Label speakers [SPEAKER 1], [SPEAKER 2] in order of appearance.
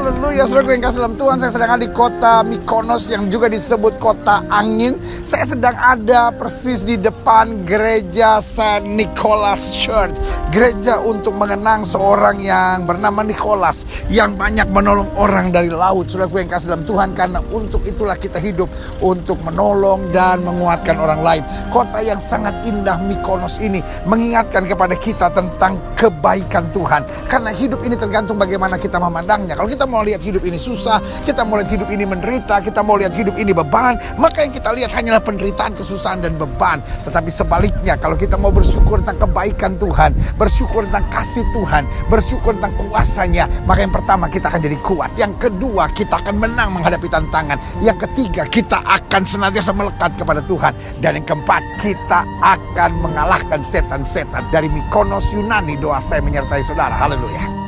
[SPEAKER 1] Haleluya, saudara yang kasih dalam Tuhan. Saya sedang ada di kota Mykonos yang juga disebut kota angin. Saya sedang ada persis di depan gereja Saint Nicholas Church. Gereja untuk mengenang seorang yang bernama Nicholas yang banyak menolong orang dari laut. Saudara yang kasih dalam Tuhan karena untuk itulah kita hidup untuk menolong dan menguatkan orang lain. Kota yang sangat indah Mykonos ini mengingatkan kepada kita tentang kebaikan Tuhan. Karena hidup ini tergantung bagaimana kita memandangnya. Kalau kita mau lihat hidup ini susah, kita mau lihat hidup ini menderita, kita mau lihat hidup ini beban, maka yang kita lihat hanyalah penderitaan, kesusahan dan beban. Tetapi sebaliknya, kalau kita mau bersyukur tentang kebaikan Tuhan, bersyukur tentang kasih Tuhan, bersyukur tentang kuasanya, maka yang pertama kita akan jadi kuat. Yang kedua, kita akan menang menghadapi tantangan. Yang ketiga, kita akan senantiasa melekat kepada Tuhan. Dan yang keempat, kita akan mengalahkan setan-setan dari Mikonos Yunani. Doa saya menyertai saudara. Haleluya.